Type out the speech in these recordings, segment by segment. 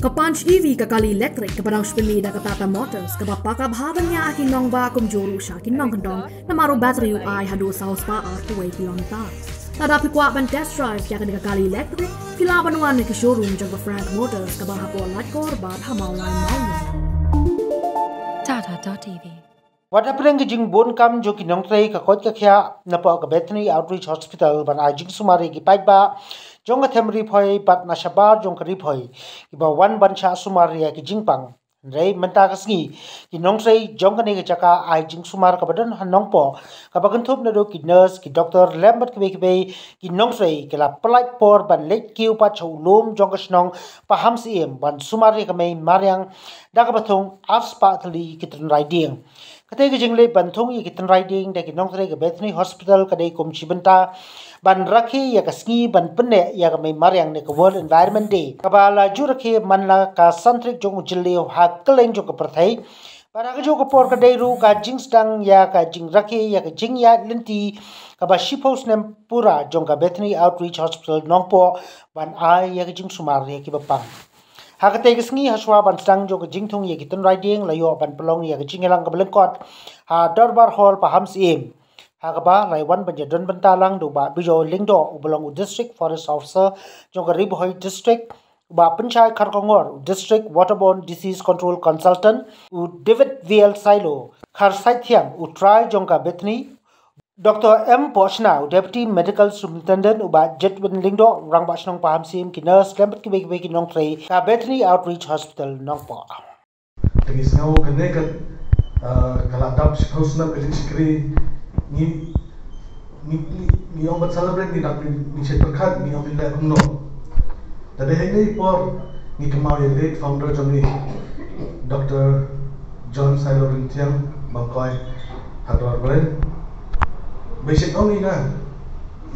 Kapanch EV kakali elektrik kepada uspemi da Tata Motors. Ke bapa bhavannya akin nong ba kum joru sha kin nong kandong na maru battery UI hadu saus pa ar tuway kilomita. Tada pikwa ban test drive ya kan kakali elektrik kila banuan ke showroom jang Frank Motors. Ke bahapo latkor ba hamau lain. Tata.tv Wada preng ke jing bon kam jo ki nong trei ka kot ka kya na pa ka Bethany Outreach Hospital ban a jing sumari ki pai ba jong athem ri phoi pat na shaba jong ka ri phoi ki ba wan ban cha sumari ki jing pang. Rei menta ka sngi ki nong trei jong ka ne ka chaka ai jing sumar ka badan han nong po. Ka ba kan thup na do ki nurse ki doctor lambert ki be ki be ki nong trei ki la plai por ban let kiu pa chou lom jong ka ham si em ban thong ki ya kitan riding da kinong tere ke Bethany Hospital kadai kum cibenta ban rakhi ya ka ski ban penne ya ka mai mariang ne ka World Environment Day. Ka ba la ju rakhi man la ka santrik jong jille ha keleng jong ka perthai para ka jo ka por ka dai ru ka jing stang ya ka jing rakhi ya ka jing ya linti ka ba shipos nem pura jong ka Bethany Outreach Hospital nongpo ban ai ya ka jing sumar ya ki ba pang Hakate ke sengi haswa ban stang jo ke jingtung ye kitun riding layo ban pelong ye ke jingelang ke Hà ha darbar hall pa hams im ha ka ba lai wan ban jadon ban talang do ba bijo lingdo u belong u district forest officer jo Rib riboy district ba panchayat kharkongor district waterborne disease control consultant u david vl silo khar saithiam u try jong ka bethany Dr. M. Pochna, Deputy Medical Superintendent uba Jetwin Lingdo, rang ba sinong paham sim ki nurse lembat ki bagi bagi nong tray ka Bethany Outreach Hospital nong po. Tagi singaw kene kat kaladap si Pochna ka jing sikri ni ni ni yang bat celebrate ni nak ni set berkat ni yang bila kumno. Tadi hari ni por ni kemau yang late founder jami Dr. John Silo Rintiang bangkoi hadwar beren basic only na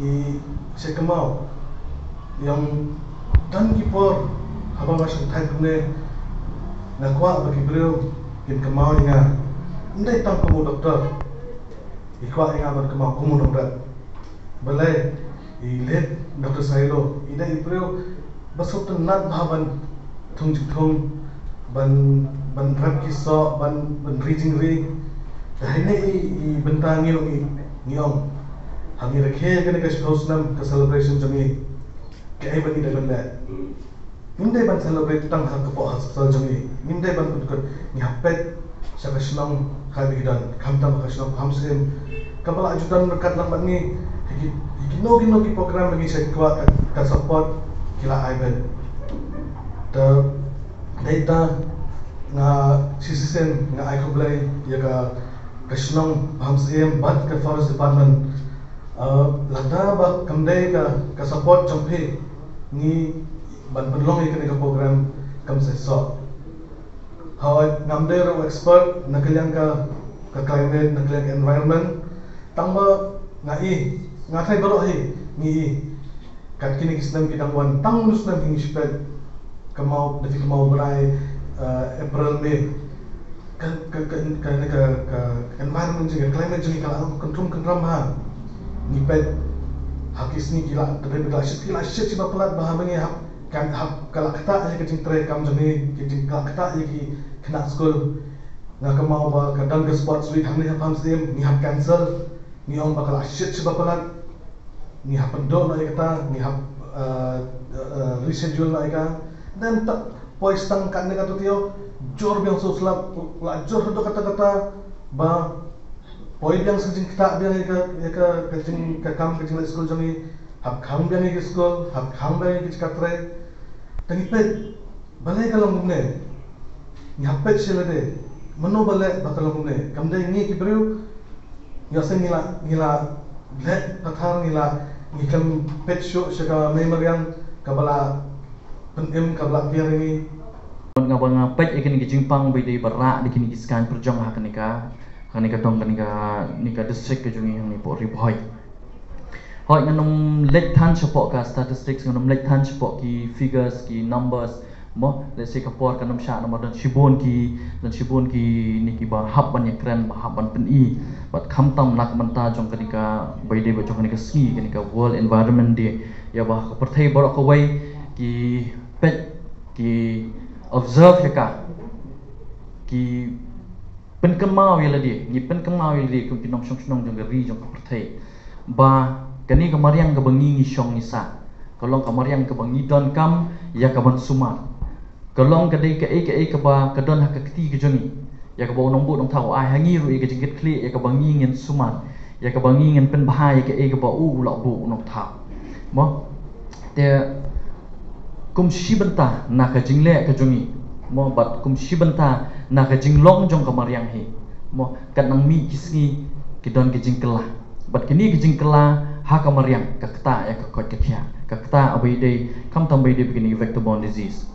i sa kamaw yung dan kipor habang masang time kune nakuha bagi beliau kin kamaw ni hindi tang kamu doktor. Ikuha nga ban kamaw kumu doktor. Balay i let Dr. Sailo ida i beliau basok tu nat bahaban tung tung. Ban ban rap kiso ban ban reading ring. Dahil ni i bentangi i नियम हामी रखे कने का स्पोर्ट्सनम का सेलिब्रेशन जमी के आई बनी दबन ले निंदे बन सेलिब्रेट तंग हक पो हॉस्पिटल जमी निंदे बन कुछ कर निहपेट सकशनम खाबी गिdan kamtam kashnam hamsim kabala ajudan rekat lang bani higi higi no gi no gi program lagi saya kwa ka support kila aiben ta data nga sisisen nga ai kublai ya ka Krishnam Hamsiem Bhat ke Forest Department lada ba kamdai ka ka support champi ni ban benlong ikan ka program kam se so hawa ngamdai ro expert nakaliang ka ka climate nakaliang environment tangba ngai ngatai baro hi ni kat kini kisnam kita wan tang nusnam hingi spet kamau defi kamau berai April May ke ke ke ke ke ke environment juga climate juga kalau aku kontrol kontrol mah ni pet hakis ni gila tapi bila shit gila shit cuma pelat bahan ni hap kan hap kalau kata aja kecing tray kam jadi kecing kalau kata aja ki kena school. Nggak kemau ba kadang ke sports week hamni hap ham sim ni hap cancel ni om bakal shit cuma pelat ni hap pendok lah kata. Ni hap reschedule lah kata. Dan tak pois tang kan ni kata tio jor biang so slap la jor do kata kata ba poi biang sing kita ka ka ka jing ka kam ka jing school jami hab kham biang ke school hab kham biang ke katre. Tangi pe balai kalong ne ni hab pe sele de mano balai bakalong ne kam de ni ki bru ya se ngila ngila let pathar ngila ni kam pet show shaka memoriam kabala penem kabla piang ini nga ba nga pet ikin gi jimpang bai dei bara di kini projong ha kanika kanika tong kanika nika district ke jungi yang ni po ri boy hoi nga nom let than chapo ka statistics nga nom let than chapo ki figures ki numbers. Mo let's say kapor kanam sha dan shibon ki dan shibon ki ni ki ba hab ban yakran ba hab ban pen i. Bat kham tam nak manta jong kanika bai dei ba jong ski kanika world environment day. Ya ba ka perthai bor ko wai ki pet ki observe ka ki pen kemau ya ladi ni pen kemau ya ladi kum kinong shong shong jong ri jong ka ba kani ka mariang ka bangi ni shong ni sa. Kalong ka mariang ka don kam ya ka ban sumat kalong ka dei ka e ka e ka ba ka don ha ka kti ka ya ka ba nong bu nong thau ai hangi ru e ka jingit kli ya ka bangi ngin sumat ya ka bangi ngin pen bahai ka e ka ba u la bu nong thau mo te kum shibanta na ka jingle ka jungi. Mo bat kum shibanta na ka jinglong jong ka mariang hi mo kat nang mi kisngi ki don jingkela bat kini ki jingkela ha ka mariang ka kta ya ka kot ka kya ka kta abai dei kam tam bai dei begini vector borne disease.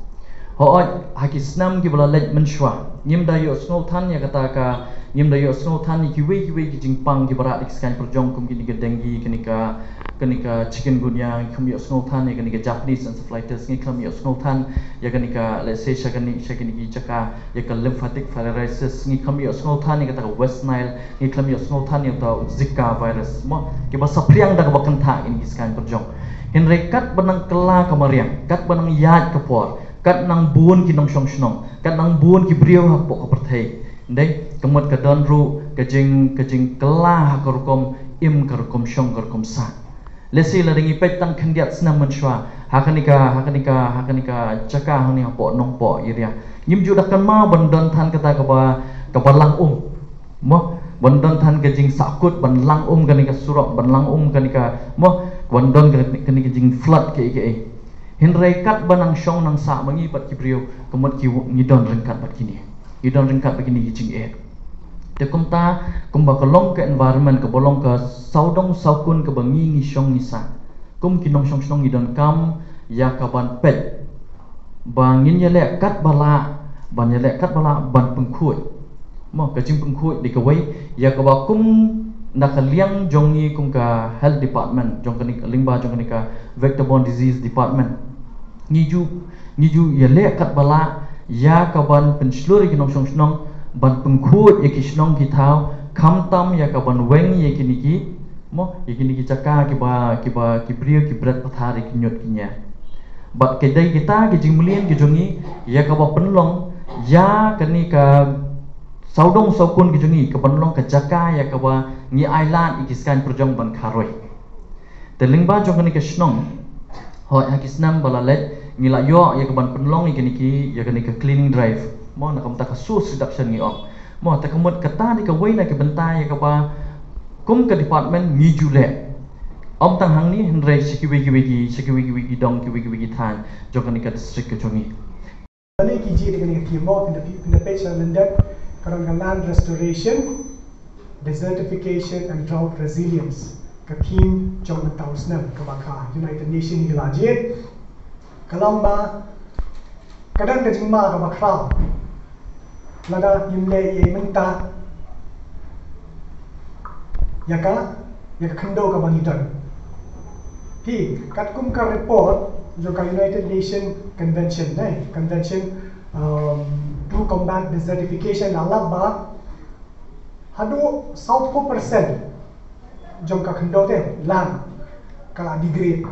Ho oi ha ki snam ki bala lej men shwa. Da yo snow than ya kata ka nyim da yo snow than ki wei ki wei ki jingpang ki bara ikskan perjong kum ki ni ka dengi ka kenika chicken gunya kami osngol tan ya kenika japanese encephalitis ni kami osngol tan ya kenika let's say shagani shagani ki chaka ya ka lymphatic filariasis kami osngol tan ni kata west nile ni kami osngol tan ya ta zika virus. Mo ki ba sapriang da ba kan tha in iskan perjong. Hin rekat benang kela kamariang kat benang yat kapor kat nang buon ki nong shong shnong kat nang buon ki brio ha po ka perthai ndai kemot ka don ru ka jing ka jing kela ha korkom im korkom shong korkom sa lesi la ringi pet tang man shwa hakanika hakanika hakanika chaka hani po nong po iria. Nyim ju dakan ma bandon than kata ka ba ka balang um. Mo bandon than ke jing sakut ban lang um kanika surok ban lang um kanika mo bandon kanika jing flood ke ke hin rekat banang shong nang sa mangi pat ki brio kemot ki ngidon rengkat pat kini. Ngidon rengkat pat kini jing e te kum ta kum ba kolong ke environment ke bolong ke saudong saukun ke bangi ngi shong ni sa kum ki nong shong shong idon kam ya ka ban pet. Bangin ya le kat bala ban ya le kat bala ban pengkhui mo ke jing pengkhui di ke wei ya ka ba kum nak liang jong ni kum ka health department jong ka ni lingba jong ka ni ka vector-borne disease department. Ni ju ni ju ya le kat bala ya ka ban pensluri ki nong shong shong ban pengkut ya ki ki thau kham tam ya ka ban weng ya ki niki mo ya ki chaka ki ba ki ba ki brio ki brat pathar ki nyot ki nya. Bat ke dai kita ki jing mulien ki jongi ya ka ba penlong ya ka ni ka saudong saukun ki jongi ka penlong ka chaka ya ka ba ni island ikiskan projong ban kharoi. Teling ba jong ni ka snong ho ya ki snam bala let ngila yo ya ka ban penlong ki niki ya ka ni ka cleaning drive mo nak kamta ka sus reduction ni ok mo ta kamut kata ni ka wei na ke bentai ka ba kum ka department ni jule. Om tang hang ni hendrai siki wiki wiki siki wiki wiki dong ki wiki wiki tan. Jok ni ka district ke jongi Balik kiji dengan yang mo pindah pindah page yang lendak kerana land restoration, desertification and drought resilience. Ke team jong tahun senam ke baka United Nations ni lajit. Kadang ke jingma ke bakra lada yimle ye menta ya ka ya ka khando ka bangitan hi katkum ka report nation convention ne convention um, to combat desertification alab ba hadu south ko percent jom ka khando te land kala degrade.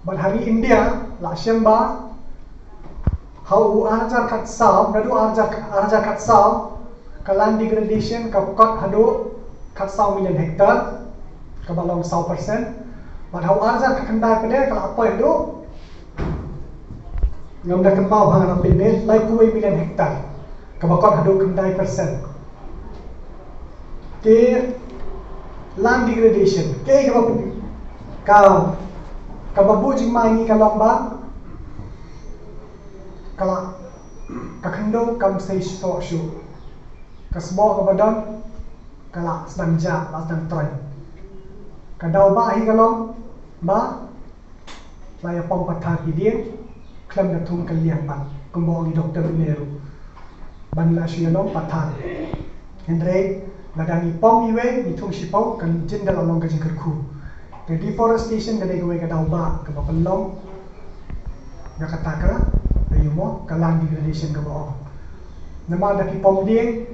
But hari india la shamba how arjar kat saw nadu arjar arjar kat saw ka land degradation ka kot hadu kat saw million hektar. Ka balong saw percent but how arjar ka kandar pede ka apa itu ngam dah kembau bang na pede lai kuai million hektar. Ka bakot hadu kandai percent ke land degradation ke ka ka ka babu jing mai ka lomba kala kakendo kam sei sto shu kasbo ka badan kala sedang ja la sedang try kadau ba hi kalong ba la ya pom patha hi dia klam da thum kalian ban kumbo ngi doktor neru ban la shi no patha. Endre la da ni pom iwe ni thum shi pom kan jin da long ka jikar khu. The deforestation da ko ka dau ba ka ba long ga kata ka ayo mo kalang degradation ka bo nama da ki pom ding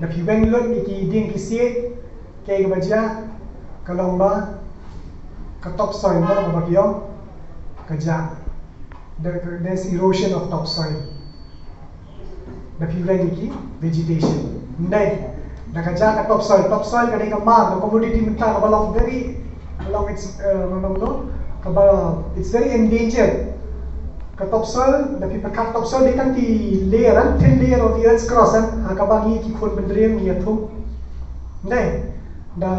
da ki weng lut ki ki ding ki sie ke ga baja kalong ba ka top soil ba ki yo ka ja there there's erosion of topsoil na pivren ki vegetation. Nei na ka ja ka topsoil topsoil ka dei ka ma ka commodity minta ka balong very along its uh, no ka ba it's very endangered ka topsoil na pi pakat topsoil kan ti layer an thin layer of the earth's crust an ha ka ba gi ki khon bendrem ni athum nei da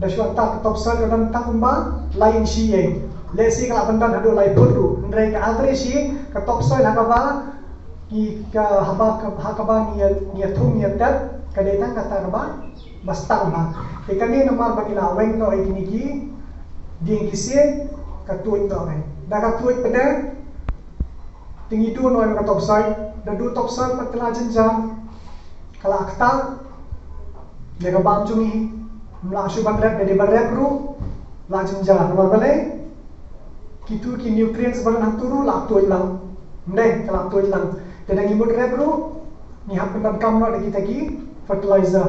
da shwa ta ka ka dan ta kumba lain shi ye le si ka bandan hadu lai put ru ndre ka altre shi ka topsoil ha ka ba ki ka haba ka ha ka ba ni ni athum ni tat ka dei ta ka ta ka ba basta ba ke ka ni namar ba kila weng no ai ni ki. Ka tuit no ai da ka tuit pada tinggi tu no ai ka topsoil da du topsoil pa tela jenjang. Kala akta le ka bam chungi mla shu ban rep de ban rep ru la jenjang. No ba le kitu ki nutrients ban han turu la tuit lang ndai kala tuit lang dan ngi rep ru ni hap kam no de kita ki fertilizer